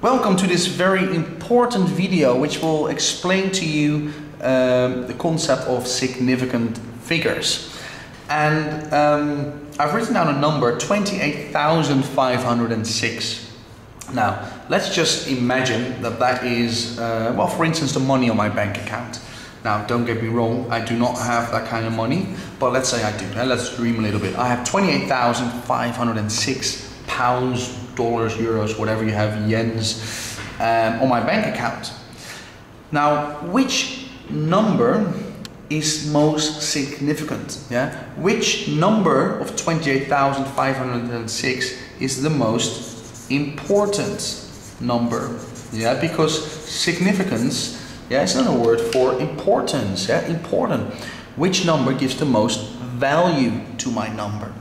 Welcome to this very important video which will explain to you um, the concept of significant figures. And um, I've written down a number 28,506. Now, let's just imagine that that is, uh, well, for instance, the money on my bank account. Now, don't get me wrong, I do not have that kind of money, but let's say I do. Now, let's dream a little bit. I have 28,506 pounds, dollars, euros, whatever you have, yens, um, on my bank account. Now, which number is most significant? Yeah, which number of 28,506 is the most important number? Yeah, because significance, yeah, is another word for importance. Yeah, important. Which number gives the most value to my number?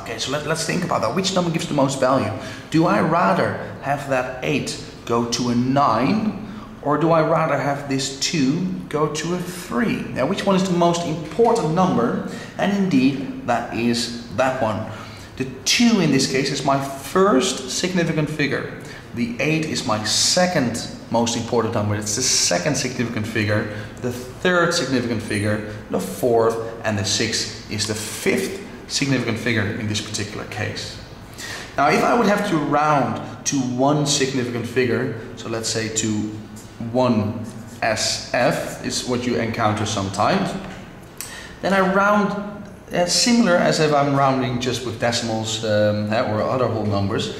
Okay, so let, let's think about that. Which number gives the most value? Do I rather have that 8 go to a 9 or do I rather have this 2 go to a 3? Now, which one is the most important number? And indeed, that is that one. The 2 in this case is my first significant figure. The 8 is my second most important number. It's the second significant figure, the third significant figure, the fourth, and the sixth is the fifth significant figure in this particular case. Now, if I would have to round to one significant figure, so let's say to 1 SF is what you encounter sometimes, then I round uh, similar as if I'm rounding just with decimals um, or other whole numbers.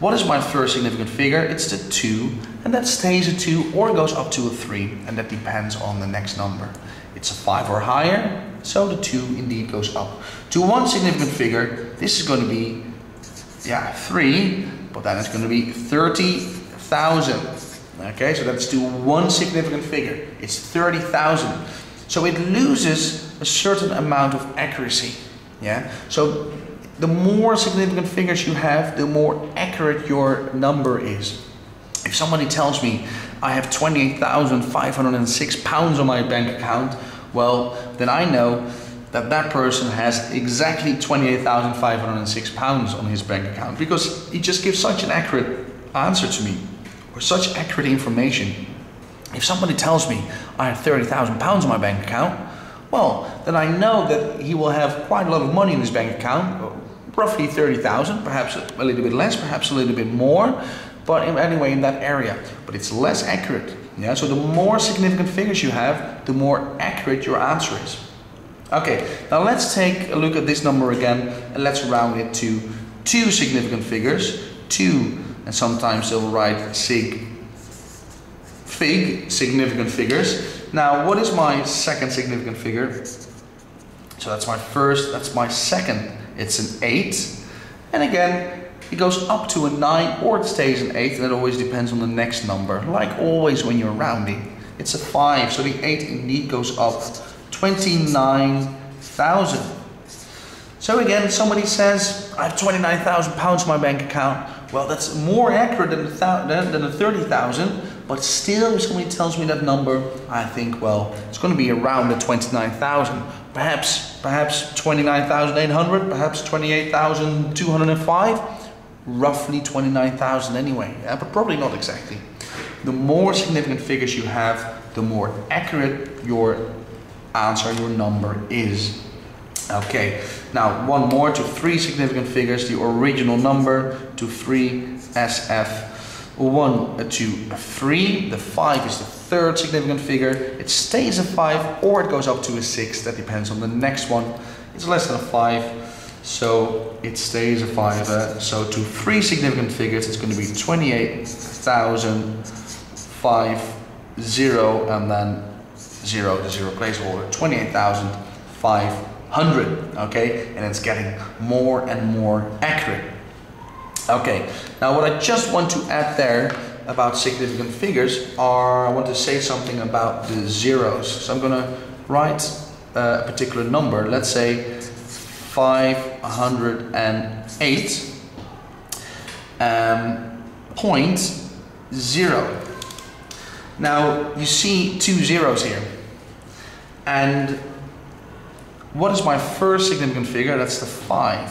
What is my first significant figure? It's the 2, and that stays a 2 or goes up to a 3, and that depends on the next number. It's a 5 or higher, so the 2 indeed goes up. To one significant figure, this is going to be, yeah, 3, but then it's going to be 30,000. Okay, so that's to one significant figure. It's 30,000. So it loses a certain amount of accuracy. Yeah, so the more significant figures you have, the more accurate your number is. If somebody tells me I have 28,506 pounds on my bank account, well, then I know that that person has exactly 28,506 pounds on his bank account because he just gives such an accurate answer to me or such accurate information. If somebody tells me I have 30,000 pounds on my bank account, well, then I know that he will have quite a lot of money in his bank account, roughly 30,000, perhaps a little bit less, perhaps a little bit more, but anyway in that area. But it's less accurate yeah, so the more significant figures you have, the more accurate your answer is. Okay, now let's take a look at this number again and let's round it to two significant figures. Two, and sometimes they'll write sig, fig, significant figures. Now, what is my second significant figure? So that's my first, that's my second. It's an 8. And again, it goes up to a 9 or it stays an 8 and it always depends on the next number. Like always when you're rounding. It's a 5 so the 8 indeed goes up 29,000. So again somebody says I have 29,000 pounds in my bank account. Well that's more accurate than the, than the 30,000 but still if somebody tells me that number I think well it's going to be around the 29,000 perhaps perhaps 29,800 perhaps 28,205 roughly 29,000 anyway, yeah, but probably not exactly. The more significant figures you have, the more accurate your answer, your number is. Okay, now one more to three significant figures, the original number to three SF. One uh, to three, the five is the third significant figure. It stays a five or it goes up to a six, that depends on the next one. It's less than a five, so it stays a five. So to three significant figures, it's going to be 28,500 and then zero, the zero placeholder, 28,500. Okay, and it's getting more and more accurate. Okay, now what I just want to add there about significant figures are, I want to say something about the zeros. So I'm going to write uh, a particular number, let's say 508 um, point zero. Now you see two zeros here. And what is my first significant figure? That's the 5.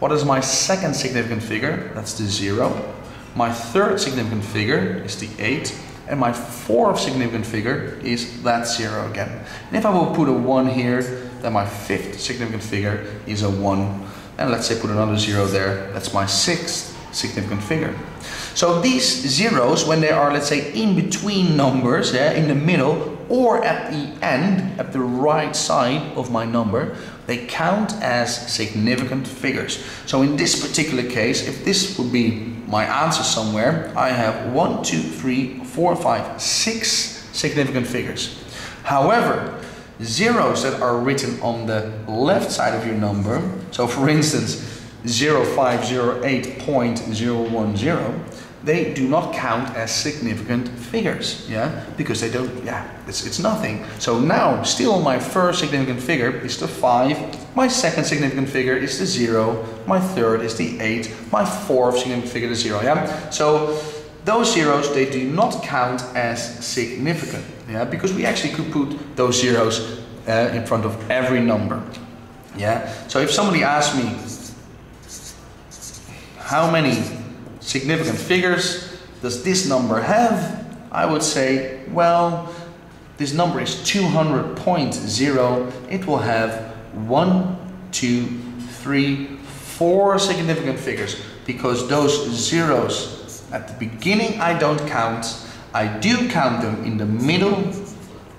What is my second significant figure? That's the 0. My third significant figure is the 8 and my fourth significant figure is that 0 again. And if I will put a 1 here, then my fifth significant figure is a 1. And let's say put another 0 there, that's my sixth significant figure. So these zeros, when they are, let's say, in between numbers, yeah, in the middle, or at the end, at the right side of my number, they count as significant figures. So in this particular case, if this would be my answer somewhere, I have one, two, three, four, five, six significant figures. However, zeros that are written on the left side of your number, so for instance, 0508.010, they do not count as significant figures, yeah, because they don't, yeah, it's, it's nothing. So now, still my first significant figure is the 5, my second significant figure is the 0, my third is the 8, my fourth significant figure is 0, yeah. So those zeros, they do not count as significant, yeah, because we actually could put those zeros uh, in front of every number, yeah. So if somebody asks me, how many significant figures does this number have? I would say, well, this number is 200.0. It will have one, two, three, four significant figures because those zeros at the beginning I don't count. I do count them in the middle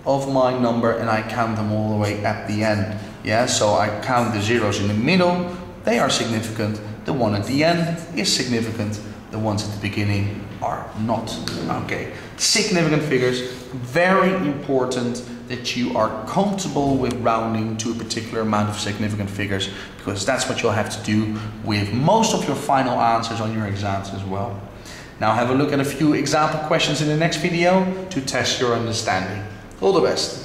of my number and I count them all the way at the end. Yeah, so I count the zeros in the middle, they are significant. The one at the end is significant the ones at the beginning are not. Okay, significant figures, very important that you are comfortable with rounding to a particular amount of significant figures because that's what you'll have to do with most of your final answers on your exams as well. Now have a look at a few example questions in the next video to test your understanding. All the best.